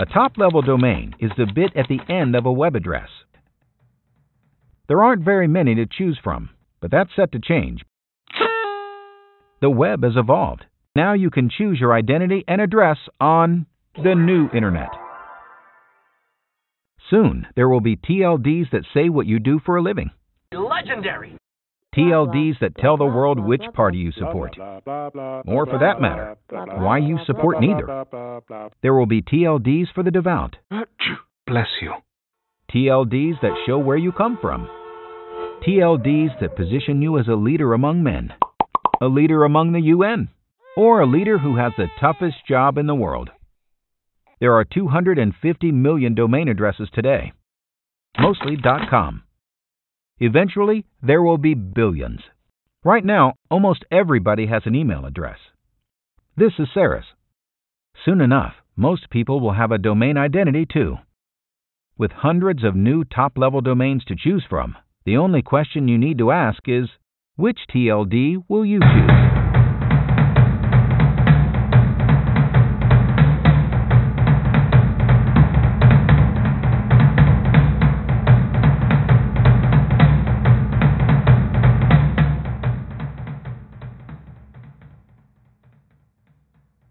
A top-level domain is the bit at the end of a web address. There aren't very many to choose from, but that's set to change. The web has evolved. Now you can choose your identity and address on the new Internet. Soon, there will be TLDs that say what you do for a living. Legendary! TLDs that tell the world which party you support. Or for that matter, why you support neither. There will be TLDs for the devout. Bless you. TLDs that show where you come from. TLDs that position you as a leader among men, a leader among the UN, or a leader who has the toughest job in the world. There are 250 million domain addresses today, mostly .com. Eventually, there will be billions. Right now, almost everybody has an email address. This is Saris. Soon enough, most people will have a domain identity too. With hundreds of new top-level domains to choose from, the only question you need to ask is, which TLD will you choose?